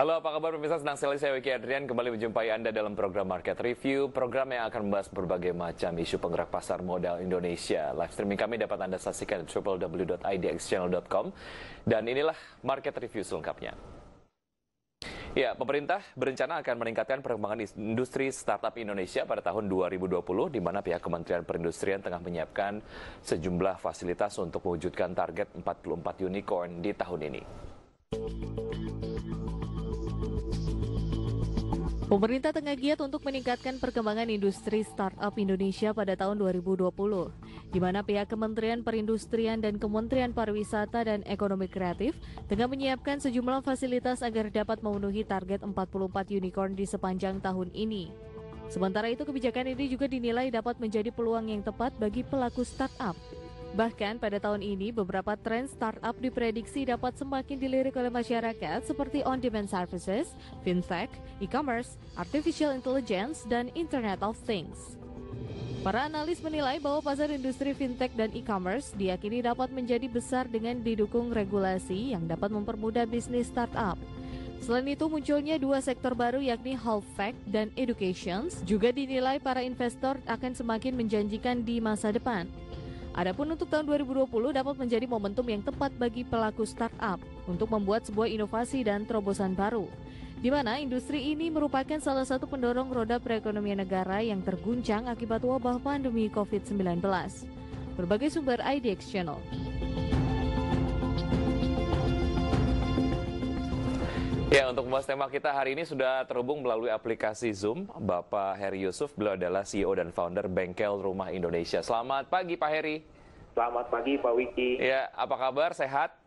Halo, apa kabar pemirsa? Senang sekali saya Wiki Adrian kembali menjumpai Anda dalam program Market Review, program yang akan membahas berbagai macam isu penggerak pasar modal Indonesia. Live streaming kami dapat Anda saksikan di www.idxchannel.com dan inilah Market Review selengkapnya. Ya, pemerintah berencana akan meningkatkan perkembangan industri startup Indonesia pada tahun 2020, di mana pihak Kementerian Perindustrian tengah menyiapkan sejumlah fasilitas untuk mewujudkan target 44 unicorn di tahun ini. Pemerintah tengah giat untuk meningkatkan perkembangan industri startup Indonesia pada tahun 2020, di mana pihak Kementerian Perindustrian dan Kementerian Pariwisata dan Ekonomi Kreatif tengah menyiapkan sejumlah fasilitas agar dapat memenuhi target 44 unicorn di sepanjang tahun ini. Sementara itu, kebijakan ini juga dinilai dapat menjadi peluang yang tepat bagi pelaku startup. Bahkan pada tahun ini beberapa tren startup diprediksi dapat semakin dilirik oleh masyarakat seperti on-demand services, fintech, e-commerce, artificial intelligence, dan Internet of Things. Para analis menilai bahwa pasar industri fintech dan e-commerce diyakini dapat menjadi besar dengan didukung regulasi yang dapat mempermudah bisnis startup. Selain itu munculnya dua sektor baru yakni health tech dan education juga dinilai para investor akan semakin menjanjikan di masa depan. Adapun untuk tahun 2020 dapat menjadi momentum yang tepat bagi pelaku startup untuk membuat sebuah inovasi dan terobosan baru. Di mana industri ini merupakan salah satu pendorong roda perekonomian negara yang terguncang akibat wabah pandemi COVID-19. Berbagai sumber IDX Channel. Ya, untuk membahas tema kita hari ini sudah terhubung melalui aplikasi Zoom, Bapak Heri Yusuf, beliau adalah CEO dan founder Bengkel Rumah Indonesia. Selamat pagi, Pak Heri. Selamat pagi, Pak Wiki. Ya, apa kabar? Sehat?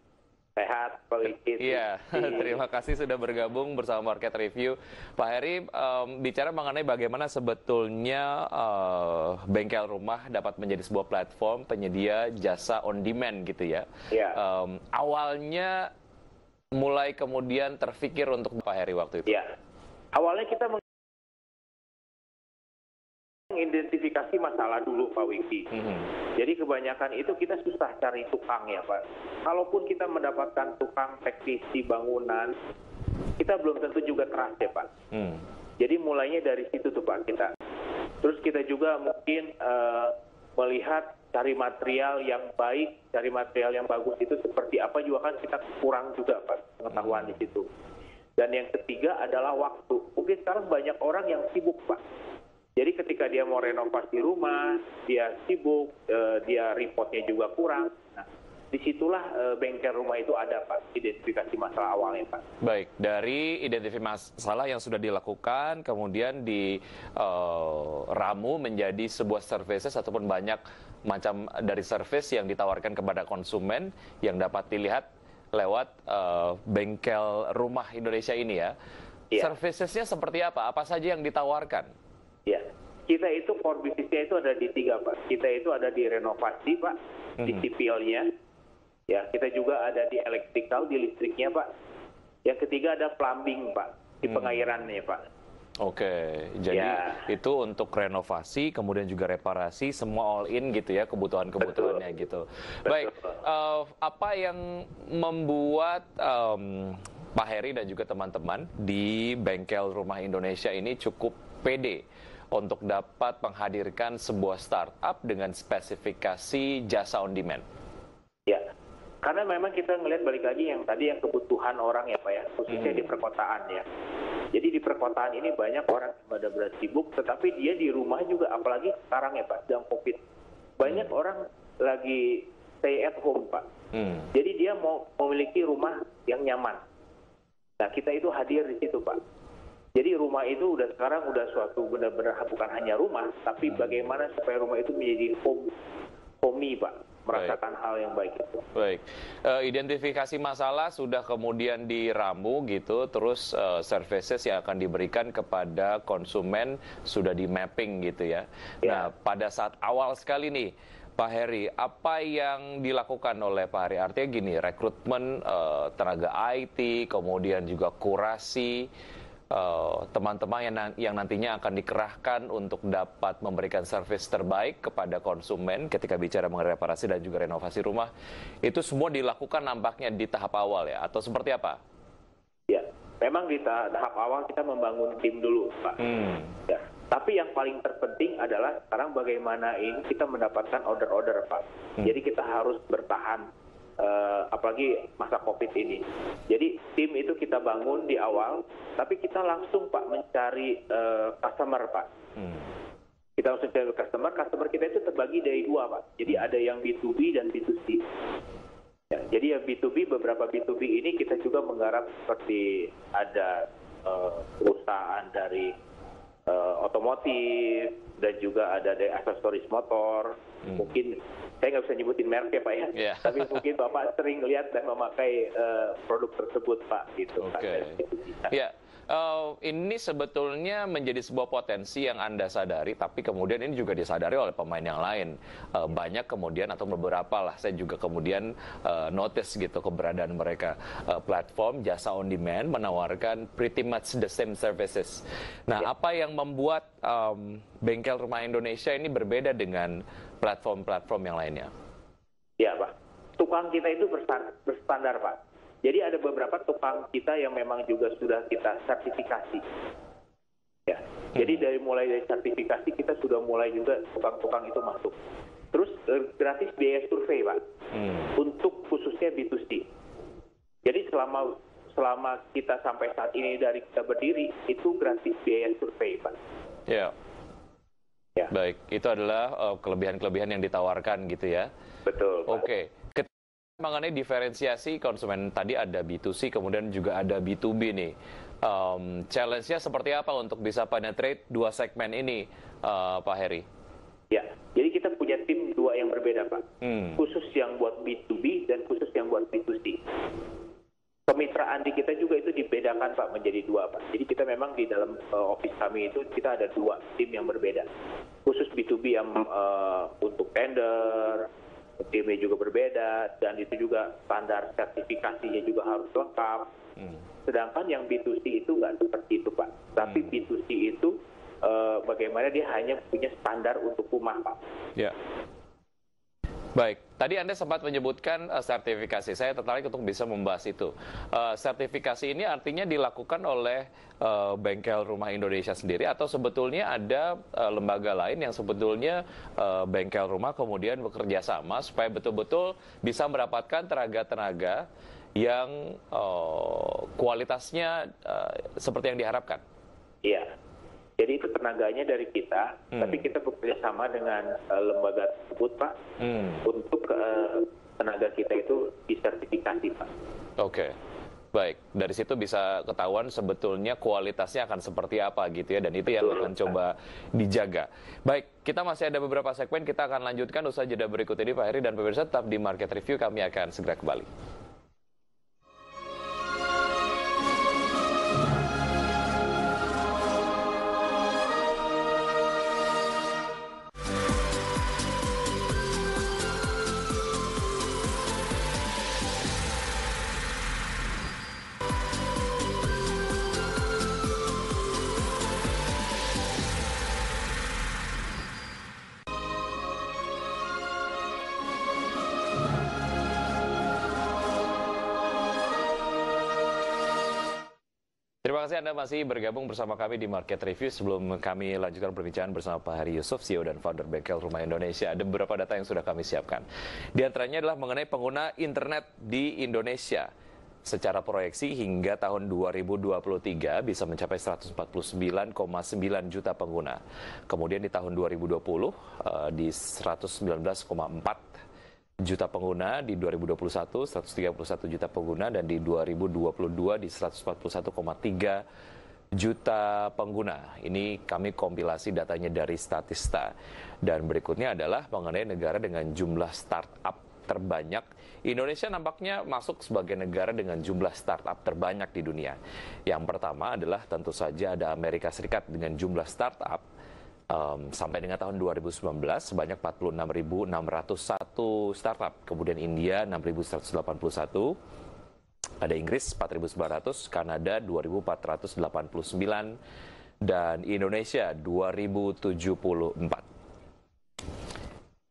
Sehat, Pak Wiki. Iya, terima kasih sudah bergabung bersama Market Review. Pak Heri, um, bicara mengenai bagaimana sebetulnya uh, bengkel rumah dapat menjadi sebuah platform penyedia jasa on demand gitu ya. Iya. Um, awalnya mulai kemudian terfikir untuk Pak Heri waktu itu? Ya, awalnya kita mengidentifikasi masalah dulu Pak Wiki. Mhm. Jadi kebanyakan itu kita susah cari tukang ya Pak. Kalaupun kita mendapatkan tukang teknisi bangunan, kita belum tentu juga keras ya Pak. Hmm. Jadi mulainya dari situ tuh Pak kita. Terus kita juga mungkin eh, melihat cari material yang baik, cari material yang bagus itu seperti apa juga kan kita kurang juga Pak pengetahuan di situ. Dan yang ketiga adalah waktu. Mungkin sekarang banyak orang yang sibuk Pak. Jadi ketika dia mau renovasi rumah, dia sibuk, eh, dia reportnya juga kurang. Nah, di situlah eh, bengkel rumah itu ada Pak, identifikasi masalah awalnya Pak. Baik, dari identifikasi masalah yang sudah dilakukan, kemudian di eh, menjadi sebuah services ataupun banyak macam dari service yang ditawarkan kepada konsumen yang dapat dilihat lewat eh, bengkel rumah Indonesia ini ya. Iya. Servicesnya seperti apa? Apa saja yang ditawarkan? Ya, kita itu core bisnisnya itu ada di tiga Pak. Kita itu ada di renovasi Pak, di Mhm. sipilnya. Ya, kita juga ada di elektrikal, di listriknya Pak. Yang ketiga ada plumbing Pak, di Hmm. pengairannya Pak. Oke, jadi Ya. itu untuk renovasi, kemudian juga reparasi, semua all in gitu ya kebutuhan-kebutuhannya gitu. Baik, eh, apa yang membuat em, Pak Heri dan juga teman-teman di bengkel rumah Indonesia ini cukup pede untuk dapat menghadirkan sebuah startup dengan spesifikasi jasa on demand? Ya, karena memang kita ngelihat balik lagi yang tadi yang kebutuhan orang ya Pak ya, khususnya Hmm. di perkotaan ya. Jadi di perkotaan ini banyak orang yang benar-benar sibuk, tetapi dia di rumah juga, apalagi sekarang ya Pak, sedang COVID. Banyak orang lagi stay at home Pak. Hmm. Jadi dia mau memiliki rumah yang nyaman. Nah kita itu hadir di situ Pak. Jadi rumah itu udah sekarang udah suatu benar-benar bukan hanya rumah, tapi Hmm. bagaimana supaya rumah itu menjadi home, homey Pak, merasakan hal yang baik itu. Baik, Eh, identifikasi masalah sudah kemudian diramu gitu, terus eh, services yang akan diberikan kepada konsumen sudah di mapping gitu ya. Ya. Nah, pada saat awal sekali nih, Pak Heri, apa yang dilakukan oleh Pak Heri? Artinya gini, rekrutmen eh, tenaga IT, kemudian juga kurasi eh, teman-teman yang, nan- yang nantinya akan dikerahkan untuk dapat memberikan service terbaik kepada konsumen ketika bicara mengenai reparasi dan juga renovasi rumah itu semua dilakukan nampaknya di tahap awal ya atau seperti apa? Ya, memang di tahap awal kita membangun tim dulu, Pak. Hmm. Ya. Tapi yang paling terpenting adalah sekarang bagaimana ini kita mendapatkan order-order, Pak. Hmm. Jadi kita harus bertahan, uh, apalagi masa COVID ini. Jadi tim itu kita bangun di awal, tapi kita langsung, Pak, mencari uh, customer, Pak. Hmm. Kita langsung cari customer, customer kita itu terbagi dari dua, Pak. Jadi ada yang B2B dan B2C. Ya, jadi ya B2B beberapa B2B ini kita juga menggarap seperti ada uh, perusahaan dari uh, otomotif dan juga ada dari aksesoris motor. Hmm. Mungkin saya nggak bisa nyebutin merek ya Pak ya, yeah. tapi mungkin Bapak sering lihat dan memakai uh, produk tersebut Pak gitu. Okay. Ya, uh, ini sebetulnya menjadi sebuah potensi yang Anda sadari, tapi kemudian ini juga disadari oleh pemain yang lain. Uh, banyak kemudian atau beberapa lah, saya juga kemudian uh, notice gitu keberadaan mereka. Uh, platform jasa on demand menawarkan pretty much the same services. Nah, ya. apa yang membuat um, bengkel rumah Indonesia ini berbeda dengan platform-platform yang lainnya? Ya, Pak. Tukang kita itu berstandar, Pak jadi ada beberapa tukang kita yang memang juga sudah kita sertifikasi. Ya. Jadi dari mulai dari sertifikasi kita sudah mulai juga tukang-tukang itu masuk. Terus eh, gratis biaya survei, Pak. Hmm. Untuk khususnya B2C. Jadi selama selama kita sampai saat ini dari kita berdiri itu gratis biaya survei, Pak. Ya. Ya. Baik, itu adalah eh, kelebihan-kelebihan yang ditawarkan gitu ya. Betul. Oke. Okay mengenai diferensiasi konsumen tadi ada B2C kemudian juga ada B2B nih. Um, challenge-nya seperti apa untuk bisa penetrate dua segmen ini, uh, Pak Heri? Ya, jadi kita punya tim dua yang berbeda, Pak. Hmm. Khusus yang buat B2B dan khusus yang buat B2C. Kemitraan di kita juga itu dibedakan, Pak, menjadi dua, Pak. Jadi kita memang di dalam uh, office kami itu kita ada dua tim yang berbeda. Khusus B2B yang uh, untuk tender, timnya juga berbeda dan itu juga standar sertifikasinya juga harus lengkap. Hmm. Sedangkan yang B2C itu nggak seperti itu Pak. Tapi hmm. B2C itu uh, bagaimana dia hanya punya standar untuk rumah Pak. Ya. Baik, tadi Anda sempat menyebutkan uh, sertifikasi. Saya tertarik untuk bisa membahas itu. Uh, sertifikasi ini artinya dilakukan oleh uh, bengkel rumah Indonesia sendiri atau sebetulnya ada uh, lembaga lain yang sebetulnya uh, bengkel rumah kemudian bekerja sama supaya betul-betul bisa mendapatkan tenaga-tenaga yang uh, kualitasnya uh, seperti yang diharapkan. Iya. Jadi itu tenaganya dari kita, hmm. tapi kita bekerja sama dengan uh, lembaga tersebut, Pak, hmm. untuk uh, tenaga kita itu disertifikasi, Pak. Oke. Okay. Baik, dari situ bisa ketahuan sebetulnya kualitasnya akan seperti apa gitu ya, dan itu yang akan coba dijaga. Baik, kita masih ada beberapa segmen, kita akan lanjutkan usaha jeda berikut ini Pak Heri dan pemirsa tetap di Market Review, kami akan segera kembali. Masih bergabung bersama kami di Market Review. Sebelum kami lanjutkan perbincangan bersama Pak Hari Yusuf, CEO dan founder Bengkel Rumah Indonesia, ada beberapa data yang sudah kami siapkan. Di antaranya adalah mengenai pengguna internet di Indonesia. Secara proyeksi hingga tahun 2023 bisa mencapai 149,9 juta pengguna. Kemudian di tahun 2020 uh, di 119,4 juta pengguna di 2021 131 juta pengguna dan di 2022 di 141,3 juta pengguna. Ini kami kompilasi datanya dari Statista. Dan berikutnya adalah mengenai negara dengan jumlah startup terbanyak. Indonesia nampaknya masuk sebagai negara dengan jumlah startup terbanyak di dunia. Yang pertama adalah tentu saja ada Amerika Serikat dengan jumlah startup um, sampai dengan tahun 2019 sebanyak 46.601 startup. Kemudian India 6.181, ada Inggris 4.900, Kanada 2.489, dan Indonesia 2074.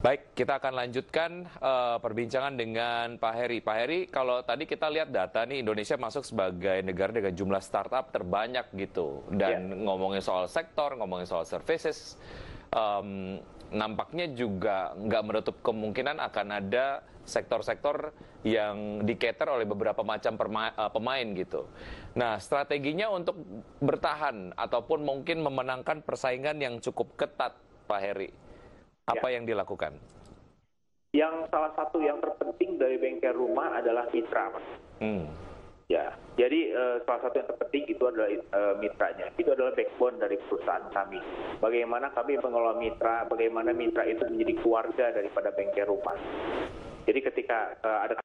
Baik, kita akan lanjutkan uh, perbincangan dengan Pak Heri. Pak Heri, kalau tadi kita lihat data nih Indonesia masuk sebagai negara dengan jumlah startup terbanyak gitu. Dan yeah. ngomongin soal sektor, ngomongin soal services, um, nampaknya juga nggak menutup kemungkinan akan ada sektor-sektor yang diketer oleh beberapa macam uh, pemain gitu. Nah, strateginya untuk bertahan ataupun mungkin memenangkan persaingan yang cukup ketat, Pak Heri apa ya. yang dilakukan? Yang salah satu yang terpenting dari bengkel rumah adalah mitra, Mas. Hmm. Ya, jadi uh, salah satu yang terpenting itu adalah uh, mitranya. Itu adalah backbone dari perusahaan kami. Bagaimana kami mengelola mitra, bagaimana mitra itu menjadi keluarga daripada bengkel rumah. Jadi ketika uh, ada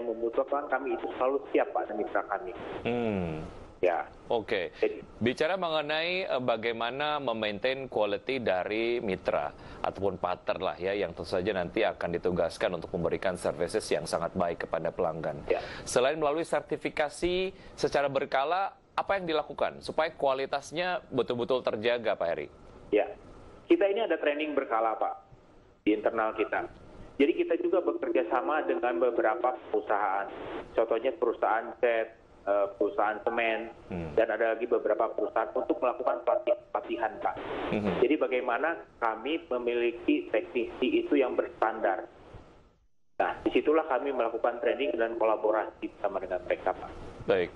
yang membutuhkan kami itu selalu siap Pak mitra kami. Hmm. Ya. Oke. Okay. Bicara mengenai uh, bagaimana memaintain quality dari mitra ataupun partner lah ya yang tentu saja nanti akan ditugaskan untuk memberikan services yang sangat baik kepada pelanggan. Ya. Selain melalui sertifikasi secara berkala, apa yang dilakukan supaya kualitasnya betul-betul terjaga, Pak Heri? Ya. Kita ini ada training berkala, Pak, di internal kita. Jadi kita juga bekerja sama dengan beberapa perusahaan. Contohnya perusahaan set, Eh, perusahaan semen hmm. dan ada lagi beberapa perusahaan untuk melakukan pelatihan pak. Hmm. Jadi bagaimana kami memiliki teknisi itu yang berstandar. Nah di situlah kami melakukan training dan kolaborasi bersama dengan mereka pak. Baik.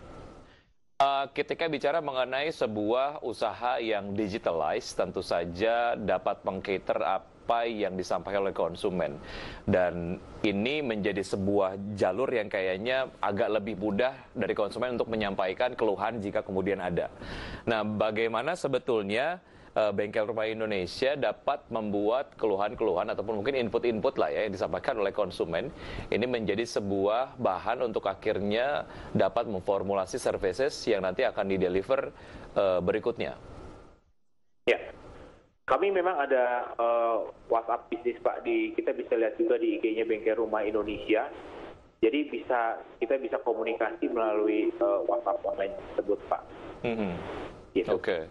Uh, ketika bicara mengenai sebuah usaha yang digitalized, tentu saja dapat mengcater up apa yang disampaikan oleh konsumen. Dan ini menjadi sebuah jalur yang kayaknya agak lebih mudah dari konsumen untuk menyampaikan keluhan jika kemudian ada. Nah, bagaimana sebetulnya uh, bengkel rumah Indonesia dapat membuat keluhan-keluhan ataupun mungkin input-input lah ya yang disampaikan oleh konsumen ini menjadi sebuah bahan untuk akhirnya dapat memformulasi services yang nanti akan dideliver uh, berikutnya. Ya, kami memang ada uh, WhatsApp bisnis Pak di kita bisa lihat juga di IG-nya Bengkel Rumah Indonesia. Jadi bisa kita bisa komunikasi melalui uh, WhatsApp online tersebut Pak. Mm-hmm. Gitu. Oke. Okay.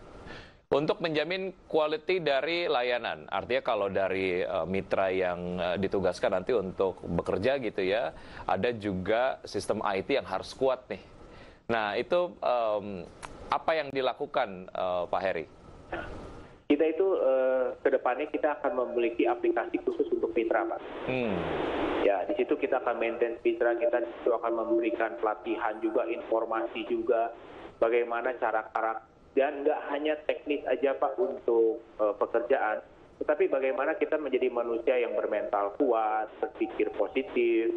Untuk menjamin quality dari layanan, artinya kalau dari uh, mitra yang uh, ditugaskan nanti untuk bekerja gitu ya, ada juga sistem IT yang harus kuat nih. Nah itu um, apa yang dilakukan uh, Pak Heri? Kita itu uh, ke depannya kita akan memiliki aplikasi khusus untuk mitra, Pak. Hmm. Ya, di situ kita akan maintain mitra, kita di situ akan memberikan pelatihan juga, informasi juga, bagaimana cara karakter dan nggak hanya teknis aja Pak untuk uh, pekerjaan, tetapi bagaimana kita menjadi manusia yang bermental kuat, berpikir positif,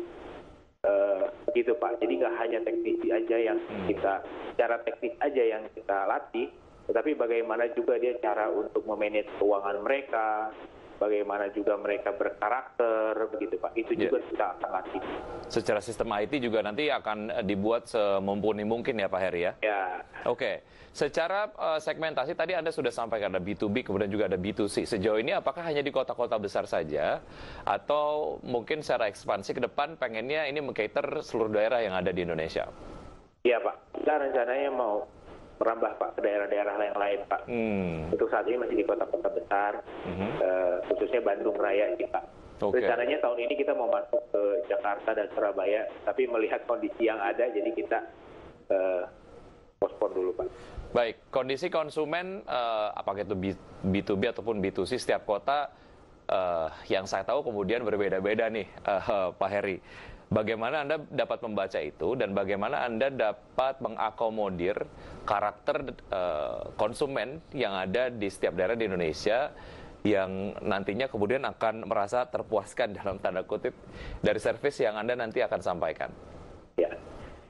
uh, gitu Pak. Jadi nggak hanya teknisi aja yang hmm. kita, cara teknis aja yang kita latih, tetapi bagaimana juga dia cara untuk memanage keuangan mereka, bagaimana juga mereka berkarakter begitu Pak. Itu juga yeah. kita akan latih. Secara sistem IT juga nanti akan dibuat semumpuni mungkin ya Pak Heri ya? Ya. Oke. Okay. Secara uh, segmentasi tadi Anda sudah sampaikan ada B2B kemudian juga ada B2C. Sejauh ini apakah hanya di kota-kota besar saja atau mungkin secara ekspansi ke depan pengennya ini mengcater seluruh daerah yang ada di Indonesia? Iya Pak. Kita rencananya mau merambah Pak ke daerah-daerah yang lain Pak. Hmm. Untuk saat ini masih di kota-kota besar, hmm. uh, khususnya Bandung Raya sih Pak. Okay. Rencananya tahun ini kita mau masuk ke Jakarta dan Surabaya, tapi melihat kondisi yang ada, jadi kita uh, pospon dulu Pak. Baik, kondisi konsumen, uh, apakah itu B2B ataupun B2C, setiap kota uh, yang saya tahu kemudian berbeda-beda nih, uh, Pak Heri. Bagaimana Anda dapat membaca itu dan bagaimana Anda dapat mengakomodir karakter uh, konsumen yang ada di setiap daerah di Indonesia yang nantinya kemudian akan merasa terpuaskan dalam tanda kutip dari servis yang Anda nanti akan sampaikan. Ya.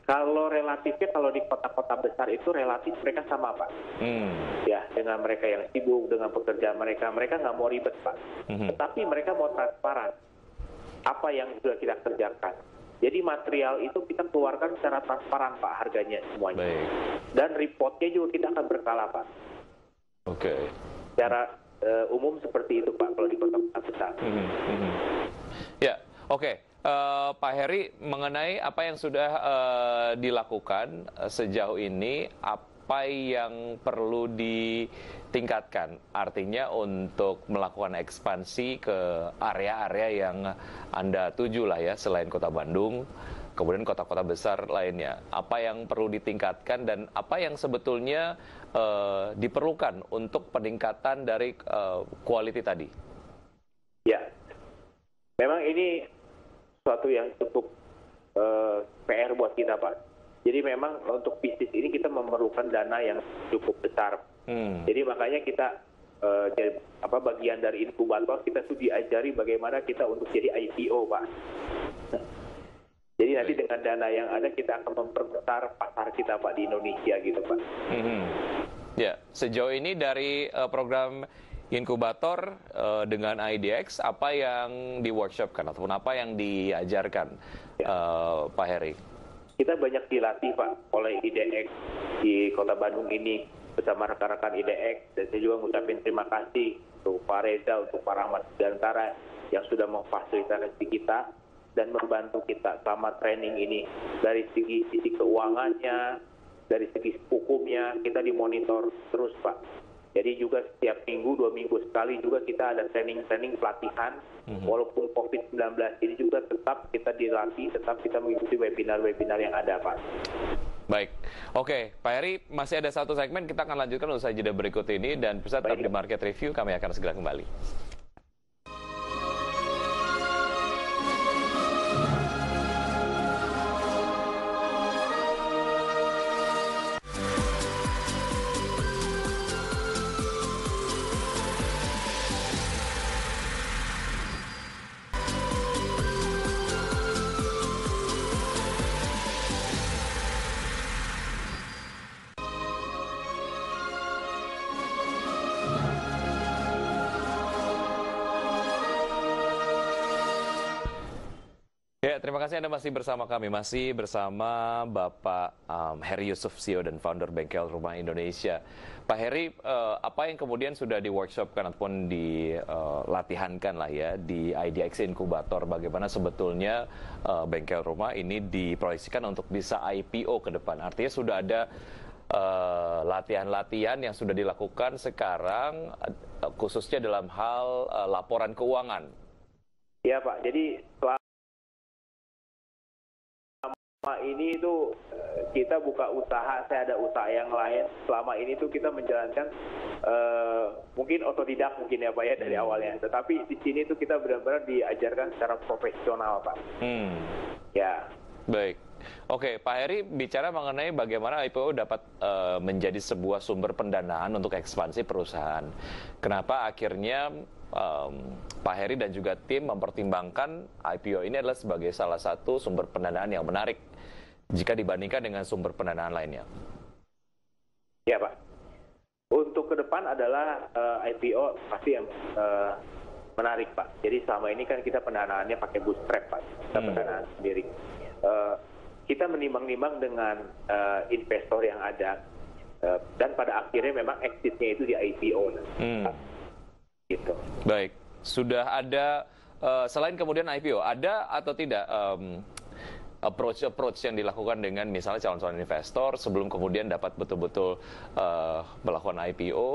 Kalau relatifnya kalau di kota-kota besar itu relatif mereka sama pak, hmm. ya dengan mereka yang sibuk dengan pekerjaan mereka, mereka nggak mau ribet pak, hmm. tetapi mereka mau transparan apa yang sudah kita kerjakan. Jadi material itu kita keluarkan secara transparan Pak harganya semuanya. Baik. Dan reportnya juga kita akan berkala Pak. Oke. Okay. Secara uh, umum seperti itu Pak kalau di kota-kota besar. Mm -hmm. Ya, oke. Okay. Uh, eh, Pak Heri, mengenai apa yang sudah uh, dilakukan uh, sejauh ini, ap apa yang perlu ditingkatkan? Artinya untuk melakukan ekspansi ke area-area yang Anda tuju lah ya, selain kota Bandung, kemudian kota-kota besar lainnya. Apa yang perlu ditingkatkan dan apa yang sebetulnya uh, diperlukan untuk peningkatan dari uh, tadi? Ya, memang ini suatu yang cukup uh, PR buat kita Pak jadi memang untuk bisnis ini kita memerlukan dana yang cukup besar. Hmm. Jadi makanya kita uh, jadi, apa bagian dari inkubator kita tuh diajari bagaimana kita untuk jadi IPO, Pak. Jadi nanti dengan dana yang ada kita akan memperbesar pasar kita Pak di Indonesia gitu Pak. Hmm. Ya, sejauh ini dari uh, program inkubator uh, dengan IDX apa yang di workshopkan ataupun apa yang diajarkan ya. uh, Pak Heri? Kita banyak dilatih Pak oleh IDX di Kota Bandung ini bersama rekan-rekan IDX dan saya juga mengucapkan terima kasih untuk Pak Reza, untuk Pak Rahmat Gantara yang sudah memfasilitasi kita dan membantu kita selama training ini. Dari segi sisi keuangannya, dari segi hukumnya kita dimonitor terus Pak jadi juga setiap minggu, dua minggu sekali juga kita ada training-training pelatihan. Mm-hmm. Walaupun COVID-19 ini juga tetap kita dilatih, tetap kita mengikuti webinar-webinar yang ada, Pak. Baik, oke, Pak Heri, masih ada satu segmen kita akan lanjutkan usai jeda berikut ini dan bisa tetap di Market Review, kami akan segera kembali. Terima kasih Anda masih bersama kami, masih bersama Bapak um, Heri Yusuf CEO dan founder Bengkel Rumah Indonesia. Pak Heri, uh, apa yang kemudian sudah di workshopkan ataupun dilatihankan uh, lah ya di IDX Inkubator, bagaimana sebetulnya uh, Bengkel Rumah ini diproyeksikan untuk bisa IPO ke depan? Artinya sudah ada latihan-latihan uh, yang sudah dilakukan sekarang uh, khususnya dalam hal uh, laporan keuangan. Ya Pak, jadi selama ini itu eh, kita buka usaha, saya ada usaha yang lain. Selama ini tuh kita menjalankan uh, mungkin otodidak mungkin ya Pak ya dari hmm. awalnya. Tetapi di sini tuh kita benar-benar diajarkan secara profesional Pak. Hmm. Ya. Baik. Oke, Pak Heri bicara mengenai bagaimana IPO dapat uh, menjadi sebuah sumber pendanaan untuk ekspansi perusahaan. Kenapa akhirnya um, Pak Heri dan juga tim mempertimbangkan IPO ini adalah sebagai salah satu sumber pendanaan yang menarik jika dibandingkan dengan sumber pendanaan lainnya? Ya Pak, untuk ke depan adalah uh, eh, IPO pasti yang uh, menarik Pak. Jadi selama ini kan kita pendanaannya pakai bootstrap Pak, kita hmm. pendanaan sendiri. Uh, kita menimbang-nimbang dengan uh, investor yang ada uh, dan pada akhirnya memang exitnya itu di IPO. Hmm. Gitu. Baik, sudah ada uh, selain kemudian IPO ada atau tidak um, approach-approach yang dilakukan dengan misalnya calon-calon investor sebelum kemudian dapat betul-betul uh, melakukan IPO, uh,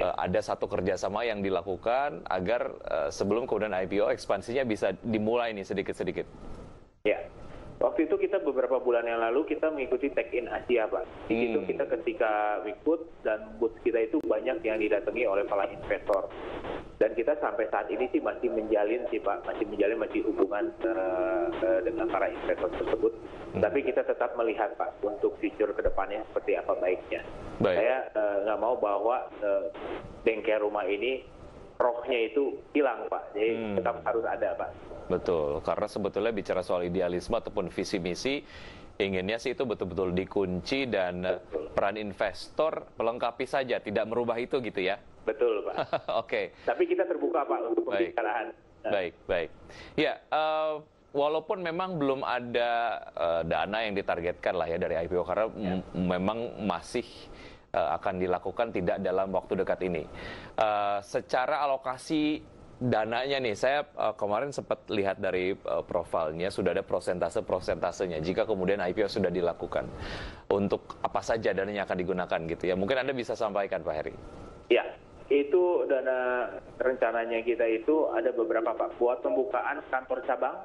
eh, ada satu kerjasama yang dilakukan agar uh, sebelum kemudian IPO ekspansinya bisa dimulai nih sedikit-sedikit. Ya, Waktu itu kita beberapa bulan yang lalu kita mengikuti Tech in Asia, Pak. Di situ hmm. kita ketika ikut dan booth kita itu banyak yang didatangi oleh para investor. Dan kita sampai saat ini sih masih menjalin sih Pak, masih menjalin masih hubungan uh, uh, dengan para investor tersebut. Hmm. Tapi kita tetap melihat Pak untuk future ke depannya seperti apa baiknya. Baik. Saya nggak uh, mau bahwa uh, bengkel rumah ini rohnya itu hilang Pak. Jadi hmm. tetap harus ada Pak. Betul, karena sebetulnya bicara soal idealisme ataupun visi misi, inginnya sih itu betul-betul dikunci dan betul. peran investor melengkapi saja, tidak merubah itu gitu ya? Betul, Pak. Oke. okay. Tapi kita terbuka, Pak, untuk pembicaraan. Baik, baik. Ya, uh, walaupun memang belum ada uh, dana yang ditargetkan lah ya dari IPO karena ya. memang masih uh, akan dilakukan tidak dalam waktu dekat ini. Uh, secara alokasi dananya nih, saya uh, kemarin sempat lihat dari uh, profilnya sudah ada prosentase-prosentasenya. Jika kemudian IPO sudah dilakukan, untuk apa saja dananya akan digunakan gitu ya? Mungkin anda bisa sampaikan, Pak Heri. Ya, itu dana rencananya kita itu ada beberapa Pak. Buat pembukaan kantor cabang,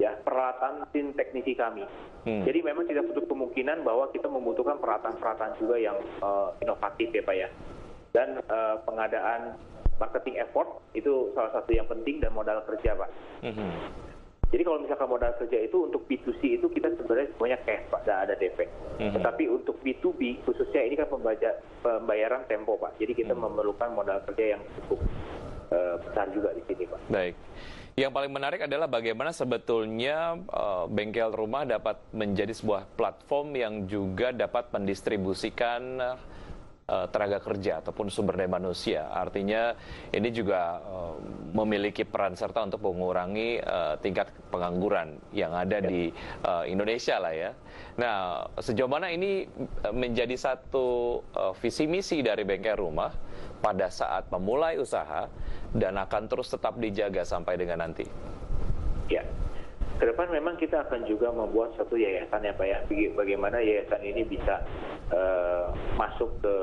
ya peralatan tim teknisi kami. Hmm. Jadi memang tidak tutup kemungkinan bahwa kita membutuhkan peralatan-peralatan juga yang uh, inovatif ya Pak ya. Dan uh, pengadaan marketing effort itu salah satu yang penting dan modal kerja pak. Mm-hmm. Jadi kalau misalkan modal kerja itu untuk B2C itu kita sebenarnya semuanya cash pak, tidak ada DP. Mm-hmm. Tetapi untuk B2B khususnya ini kan pembaca, pembayaran tempo pak. Jadi kita mm-hmm. memerlukan modal kerja yang cukup uh, besar juga di sini pak. Baik. Yang paling menarik adalah bagaimana sebetulnya uh, bengkel rumah dapat menjadi sebuah platform yang juga dapat mendistribusikan uh, tenaga kerja ataupun sumber daya manusia. Artinya ini juga uh, memiliki peran serta untuk mengurangi uh, tingkat pengangguran yang ada di uh, Indonesia lah ya. Nah, sejauh mana ini menjadi satu uh, visi misi dari bengkel rumah pada saat memulai usaha dan akan terus tetap dijaga sampai dengan nanti. Ya. Ke depan memang kita akan juga membuat satu yayasan ya Pak ya. Bagaimana yayasan ini bisa uh, masuk ke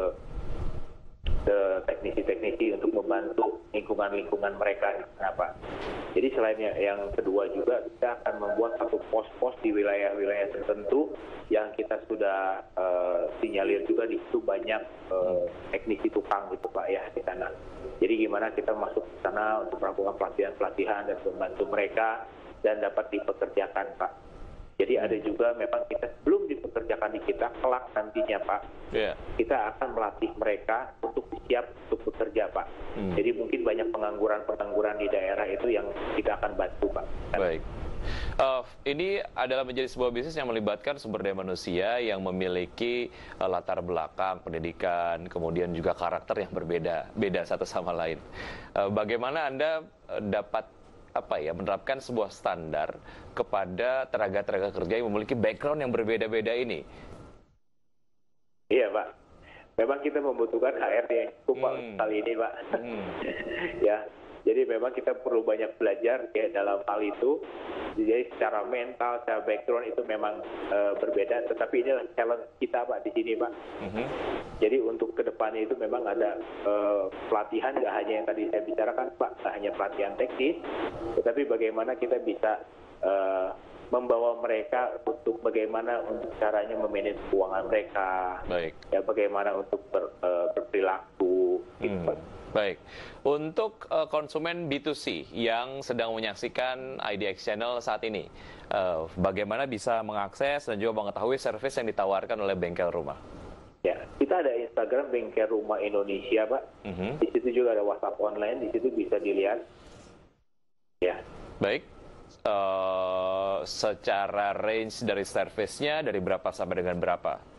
teknisi-teknisi untuk membantu lingkungan-lingkungan mereka. Kenapa? Jadi selain yang kedua juga kita akan membuat satu pos-pos di wilayah-wilayah tertentu yang kita sudah uh, sinyalir juga di situ banyak uh, teknisi tukang gitu Pak ya di sana. Jadi gimana kita masuk ke sana untuk melakukan pelatihan-pelatihan dan membantu mereka dan dapat dipekerjakan Pak. Jadi ada juga memang kita belum dipekerjakan di kita, kelak nantinya Pak, yeah. kita akan melatih mereka untuk siap untuk bekerja Pak. Hmm. Jadi mungkin banyak pengangguran-pengangguran di daerah itu yang kita akan bantu Pak. Baik. Uh, ini adalah menjadi sebuah bisnis yang melibatkan sumber daya manusia yang memiliki uh, latar belakang pendidikan, kemudian juga karakter yang berbeda, beda satu sama lain. Uh, bagaimana anda uh, dapat apa ya menerapkan sebuah standar kepada tenaga-tenaga kerja yang memiliki background yang berbeda-beda ini. Iya pak, memang kita membutuhkan HRD yang cukup hmm. kali ini pak. Hmm. ya, jadi memang kita perlu banyak belajar ya dalam hal itu. Jadi secara mental, secara background itu memang uh, berbeda. Tetapi ini challenge kita pak di sini pak. Mm-hmm. Jadi untuk ke depannya itu memang ada uh, pelatihan nggak hanya yang tadi saya bicarakan pak, nggak hanya pelatihan teknis, tetapi bagaimana kita bisa uh, membawa mereka untuk bagaimana untuk caranya memanage keuangan mereka, Baik. ya bagaimana untuk ber, uh, berperilaku. Gitu, hmm. Baik, untuk uh, konsumen B2C yang sedang menyaksikan IDX Channel saat ini, uh, bagaimana bisa mengakses dan juga mengetahui service yang ditawarkan oleh bengkel rumah? Ya, kita ada Instagram Bengkel Rumah Indonesia, Pak. Mm -hmm. Di situ juga ada WhatsApp online, di situ bisa dilihat. Ya. Baik. Uh, secara range dari servicenya dari berapa sampai dengan berapa?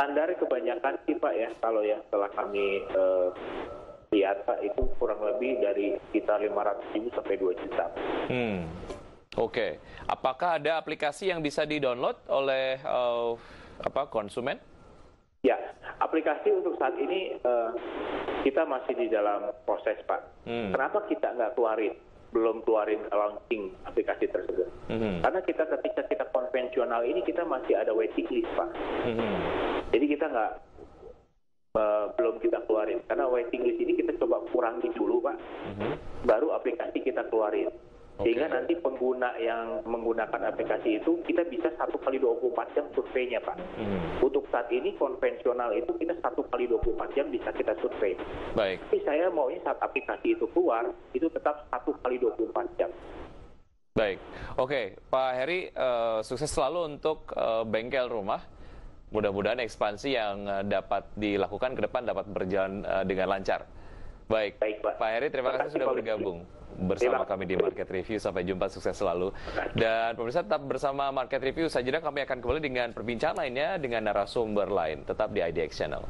standar kebanyakan sih Pak ya kalau yang setelah kami uh, lihat Pak itu kurang lebih dari sekitar 500 ribu sampai 2 juta. Hmm. Oke, okay. apakah ada aplikasi yang bisa di-download oleh uh, apa konsumen? Ya, aplikasi untuk saat ini uh, kita masih di dalam proses Pak. Hmm. Kenapa kita nggak keluarin? Belum keluarin launching aplikasi tersebut. Mm-hmm. Karena kita ketika kita konvensional ini kita masih ada waiting list pak. Mm-hmm. Jadi kita nggak uh, belum kita keluarin karena waiting list ini kita coba kurangi dulu pak. Mm-hmm. Baru aplikasi kita keluarin. Sehingga nanti pengguna yang menggunakan aplikasi itu kita bisa satu kali 24 jam surveinya Pak. Hmm. Untuk saat ini konvensional itu kita satu kali 24 jam bisa kita survei. Baik. Tapi saya maunya saat aplikasi itu keluar itu tetap satu kali 24 jam. Baik, oke Pak Heri, uh, sukses selalu untuk uh, bengkel rumah. Mudah-mudahan ekspansi yang uh, dapat dilakukan ke depan dapat berjalan uh, dengan lancar. Baik, Baik Pak. Pak Heri, terima, terima kasih sudah bergabung bersama kami di Market Review. Sampai jumpa, sukses selalu. Dan pemirsa tetap bersama Market Review saja kami akan kembali dengan perbincangan lainnya dengan narasumber lain. Tetap di IDX Channel.